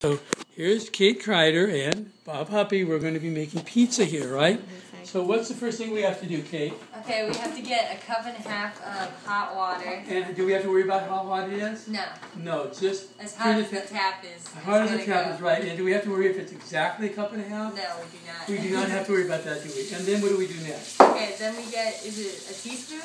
So here's Kate Kreider and Bob Huppy. We're going to be making pizza here, right? So what's the first thing we have to do, Kate? Uh, Okay, we have to get a cup and a half of hot water. And do we have to worry about how hot it is? No, No, just as hot as the tap is. As hot as the tap go. is right. And do we have to worry if it's exactly a cup and a half? No, we do not. We do not have to worry about that, do we? And then what do we do next? Okay, then we get is it a teaspoon?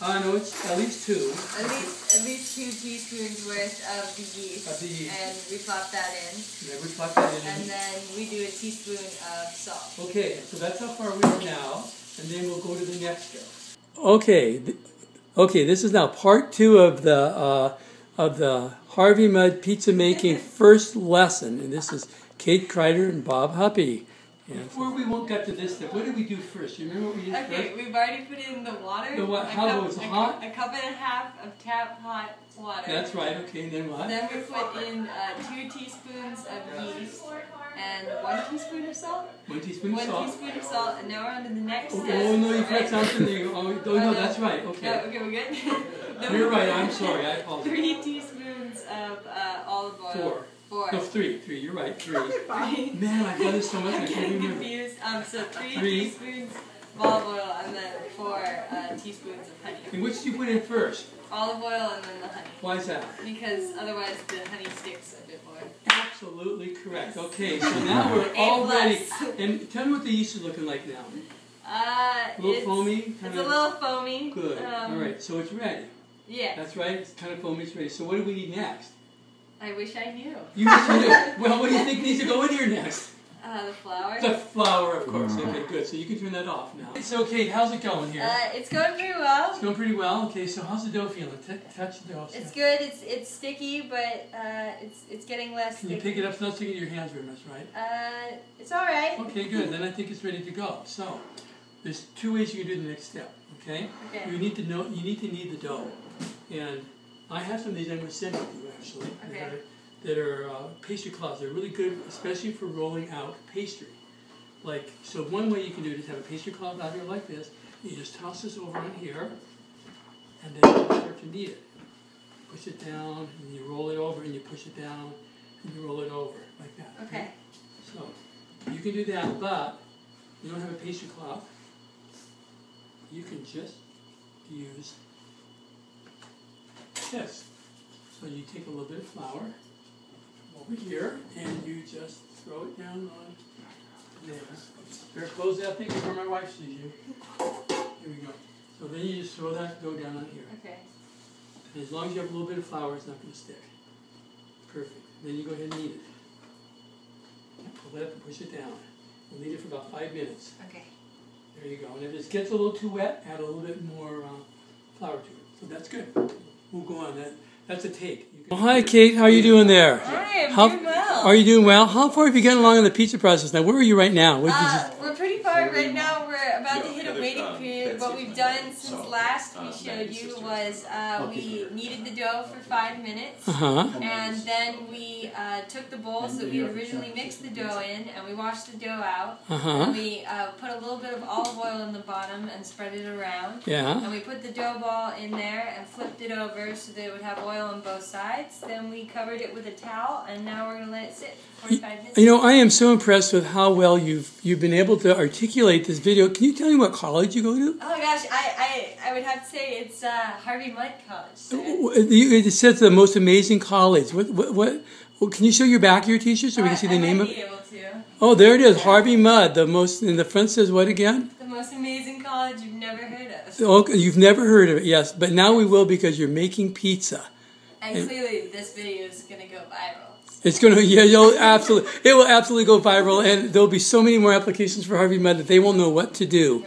Uh, no, it's at least two At least at least two teaspoons worth of the yeast. of the yeast. And we plop that in. Then we plug that in. And then we do a teaspoon of salt. Okay, so that's how far we are now, and then we'll go to the next step. Okay, okay. This is now part two of the uh, of the Harvey Mudd pizza making first lesson, and this is Kate Kreider and Bob Huppy. And before we won't get to this step, what did we do first? You remember what we did Okay, we've already put in the water. The what- A how cup- was it a hot? A cup and a half of tap hot water. That's right. Okay, and then what? Then we put in uh, two teaspoons of yeast and one teaspoon of salt. One teaspoon of One salt. teaspoon of salt, and now we're on to the next Oh, step. oh no, you forgot something there. Oh, oh, no, that's right. Oh, Okay, okay, we're good. You're right. I'm sorry. I apologize. Three teaspoons of uh, olive oil. Four. Four. No, three. Three. You're right. Three. Man, I've done this so much I I'm getting remember. confused. Um, so three, Three. teaspoons of olive oil and then four uh, teaspoons of honey. And which did you put in first? Olive oil and then the honey. Why is that? Because otherwise the honey sticks a bit more. Absolutely correct. Okay, so now we're all ready. And tell me what the yeast is looking like now. Uh, A little it's, foamy? It's Kinda- a little foamy. Good. Um, all right, so it's ready. Yeah. That's right. It's kind of foamy. It's ready. So what do we need next? I wish I knew. You wish you knew. Well, what do you think needs to go in here next? Uh, the flour. The flour, of course. Okay, good. So you can turn that off now. So, Kate, how's it going here? Uh, it's going pretty well. It's going pretty well. Okay, so how's the dough feeling? T- touch the dough. It's good. It's it's sticky, but uh, it's it's getting less. Can you pick it up? It's not sticking to your hands very much, right? Uh, it's all right. Okay, good. Then I think it's ready to go. So, there's two ways you can do the next step. Okay. Okay. You need to know. You need to knead the dough, and I have some of these I'm going to send you actually. Okay. That are, that are uh, pastry cloths. They're really good, especially for rolling out pastry. Like so, one way you can do it is have a pastry cloth out here like this. You just toss this over on here, and then you start to knead it. Push it down, and you roll it over, and you push it down, and you roll it over like that. Okay. So you can do that, but you don't have a pastry cloth. You can just use this. So you take a little bit of flour over here and you just throw it down on there. Better close that thing before my wife sees you. Here we go. So then you just throw that go down on here. Okay. And as long as you have a little bit of flour, it's not going to stick. Perfect. Then you go ahead and knead it. Pull it up and push it down. We'll knead it for about five minutes. Okay. There you go. And if it gets a little too wet, add a little bit more uh, flour to it. So that's good. We'll go on. That that's a take. You can- hi, Kate. How are you doing there? Hi, I'm How- doing well. Are you doing well? How far have you gotten along in the pizza process now? Where are you right now? What did you- Uh, we're pretty far right now. We're about to Yeah, hit yeah, a waiting uh, period. that's What it. we've done since So, last we uh, showed Maggie's you was uh, we kneaded the dough for five minutes. uh-huh. And then we uh, took the bowls that we originally mixed the dough in and we washed the dough out. Uh-huh. And we uh, put a little bit of olive oil in the bottom and spread it around. Yeah. And we put the dough ball in there and flipped it over so that it would have oil on both sides. Then we covered it with a towel and now we're going to let it sit for 45 minutes. You know, I am so impressed with how well you've you've been able to articulate this video. Can you tell me what college you go to? Oh my gosh, I, I, I would have to say it's uh, Harvey Mudd College. sir. It says the most amazing college. What, what, what, well, can you show your back of your t-shirt so we can see I- the I name of be it? able to. Oh, there it is. Harvey Mudd. The most, and the front says what again? The most amazing college you've never heard of. Oh, you've never heard of it, yes. But now we will because you're making pizza. And clearly this video is going to go viral. It's going to, yeah, you'll absolutely, it will absolutely go viral and there'll be so many more applications for Harvey Mudd that they won't know what to do.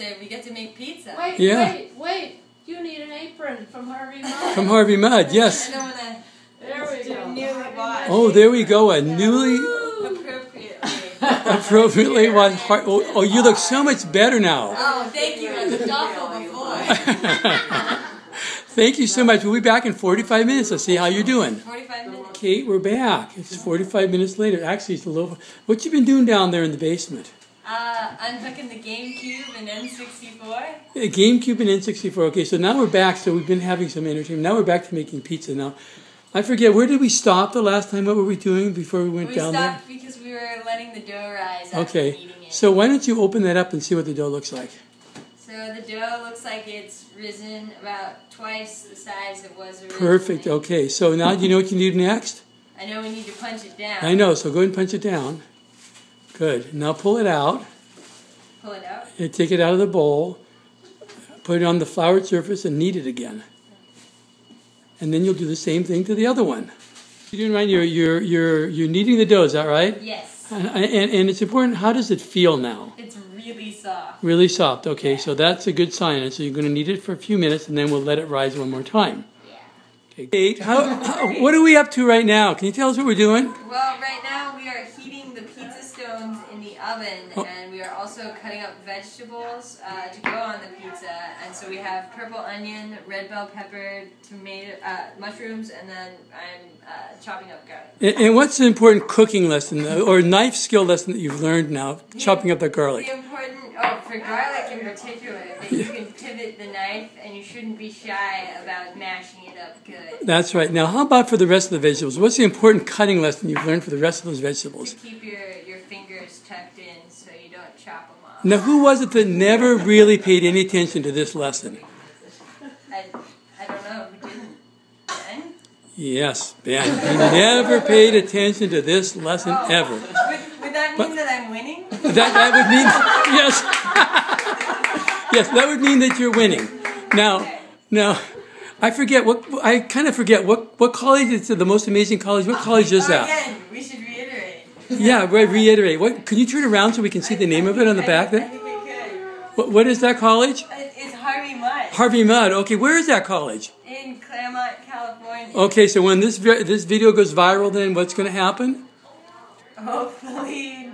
Okay, well, they'll say we get to make pizza. Wait, Yeah. wait, wait. You need an apron from Harvey Mudd. From Harvey Mudd, yes. And then when I There we go. newly bought. Oh, there we go. A newly, appropriately. appropriately was Har- oh, oh, you look so much better now. Oh, thank you. It awful before. Thank you so much. We'll be back in 45 minutes. Let's see how you're doing. 45 minutes. Kate, we're back. It's 45 minutes later. Actually, it's a little. What you been doing down there in the basement? Uh, unhooking the GameCube and N64. Uh, GameCube and N64. Okay, so now we're back. So we've been having some entertainment. Now we're back to making pizza. Now, I forget where did we stop the last time? What were we doing before we went down? there? We stopped because we were letting the dough rise Okay. So why don't you open that up and see what the dough looks like? So the dough looks like it's risen about twice the size it was originally. Perfect. Okay. So now do you know what you need next? I know we need to punch it down. I know. So go ahead and punch it down. Good. Now pull it out. Pull it out. and take it out of the bowl. Put it on the floured surface and knead it again. And then you'll do the same thing to the other one. You're doing right. You're you're you're you're kneading the dough. Is that right? Yes. And, and, and it's important. How does it feel now? It's really soft. Really soft. Okay, so that's a good sign. And so you're going to knead it for a few minutes, and then we'll let it rise one more time. Yeah. Okay. Kate, how, how, what are we up to right now? Can you tell us what we're doing? Well, right now we are heating the pizza stones in the oven, Oh. and we are also cutting up vegetables uh, to go on the pizza. And so we have purple onion, red bell pepper, tomato, uh, mushrooms, and then I'm uh, chopping up garlic. And, and what's an important cooking lesson uh, or knife skill lesson that you've learned now, chopping up the garlic? The important, oh, for garlic in particular, that you can pivot the knife, and you shouldn't be shy about mashing it up good That's right. Now, how about for the rest of the vegetables? What's the important cutting lesson you've learned for the rest of those vegetables? to keep your, your fingers tucked in so you don't chop them off. Now, who was it that never really paid any attention to this lesson? I, I don't know who didn't. Ben? Yes, Ben. He never paid attention to this lesson Oh. ever. Would, would that mean that I'm winning? That, that would mean, yes. yes, that would mean that you're winning. Now, now, I forget what, I kind of forget what, what college is the most amazing college? What college is that? Again, we should reiterate. Yeah, re- reiterate. What, can you turn around so we can see the name of it on the back I there? think we could. What, what is that college? It's Harvey Mudd Harvey Mudd. Okay, where is that college? in Claremont, California. Okay, so when this this video goes viral, then what's going to happen? Hopefully,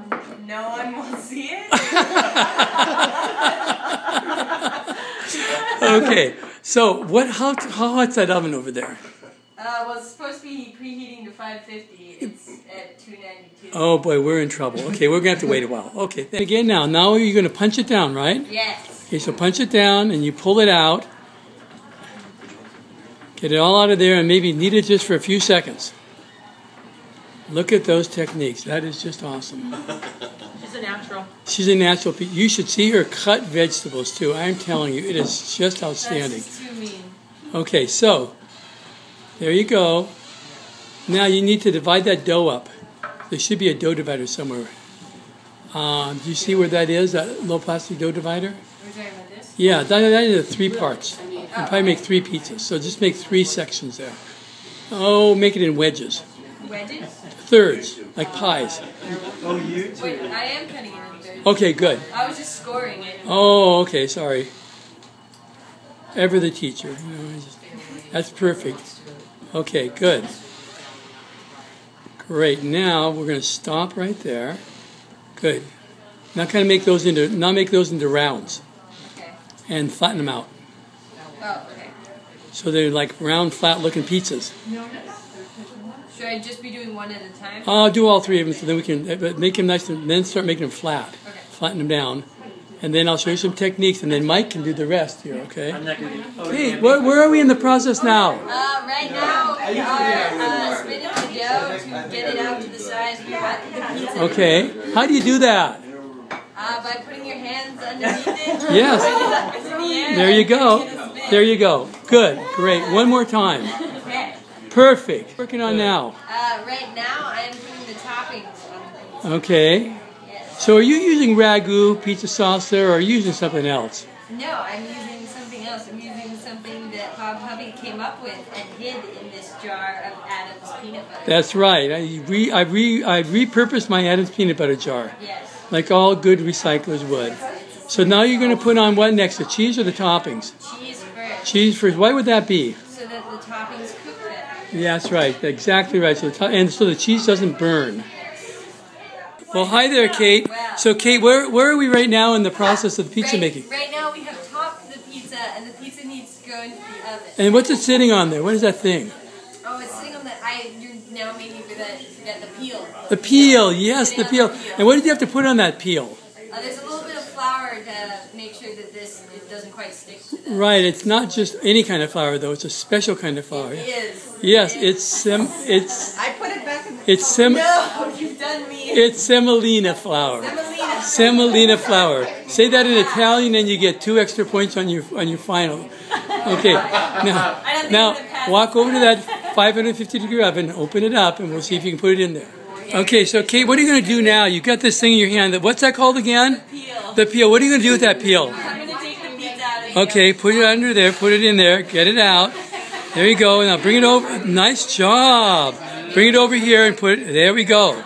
no one will see it. Okay, so what? How how hot's that oven over there? Uh, well, it's supposed to be preheating to 550. It's at 292. Oh boy, we're in trouble. Okay, we're gonna have to wait a while. Okay, then again now. Now you're gonna punch it down, right? Yes. Okay, so punch it down and you pull it out. Get it all out of there and maybe knead it just for a few seconds. Look at those techniques. That is just awesome. She's a natural. She's a natural. You should see her cut vegetables too. I'm telling you, it is just That's outstanding. just too mean. Okay, so there you go. Now you need to divide that dough up. There should be a dough divider somewhere. Um, do you see where that is? That little plastic dough divider? We're talking about? Yeah, that, that is three parts. You can probably make three pizzas. So just make three sections there. Oh, make it in wedges, Wedges? thirds, like pies. Oh, you Wait, I am cutting it in thirds. Okay, good. I was just scoring it. Oh, okay, sorry. Ever the teacher. You know, just- that's perfect. Okay, good. Great. Now we're going to stop right there. Good. Now kind of make those into now make those into rounds Okay. and flatten them out Oh, okay. so they're like round, flat-looking pizzas. Should I just be doing one at a time? I'll do all three of them so then we can make them nice and then start making them flat. Okay. Flatten them down. And then I'll show you some techniques and then Mike can do the rest here, okay? Hey, where, where are we in the process now? Uh, right now, we are uh, spinning the dough to get it out to the size we want the pizza. Okay. How do you do that? Uh, by putting your hands underneath it. Yes. The. There you go. giving it a spin. There you go. Good. Great. One more time. Okay. Perfect. Working on now. Uh, right now, I'm putting the toppings on the pizza. Okay. So are you using ragu, pizza sauce there, or are you using something else? No, I'm using something else. I'm using something that Bob Hubby came up with and hid in this jar of Adam's peanut butter. That's right. I re, I re, I repurposed my Adam's peanut butter jar, yes. like all good recyclers would. So now you're going to put on what next? The cheese or the toppings? Cheese first, Cheese first. Why would that be? so that the toppings cook better. Yeah, that's right. Exactly right. So the and so the cheese doesn't burn. Well, hi there, Kate. So, Kate, where where are we right now in the process of pizza right, making? Right now, we have topped the pizza, and the pizza needs to go into the oven. And what's it sitting on there? What is that thing? Oh, it's sitting on the. I. You're now making me forget, forget the peel. The peel. Yes, the peel. the peel. And what did you have to put on that peel? Uh, there's a little bit of flour to make sure that this it doesn't quite stick to the Right, it's not just any kind of flour though. It's a special kind of flour. It is. Yes, it's sem it's I put it back in the it's sem No, you've done me. it's semolina flour. Semolina. Semolina flour. Say that in Italian and you get two extra points on your on your final. Okay. Now I don't think now I'm gonna pass walk over to that 550 degree oven, open it up, and we'll see if you can put it in there. Okay, so Kate, what are you going to do now? You've got this thing in your hand. What's that called again? Peel. The peel. What are you going to do with that peel? I'm gonna take the pizza out of the Okay, put it under there, put it in there, get it out. There you go. Now bring it over. Nice job. Bring it over here and put it. There we go.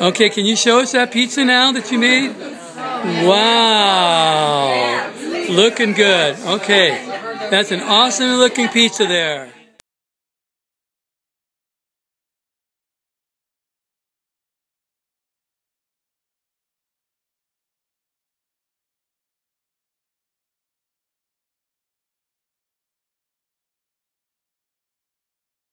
Okay, can you show us that pizza now that you made? Wow. Looking good. Okay. That's an awesome looking pizza there.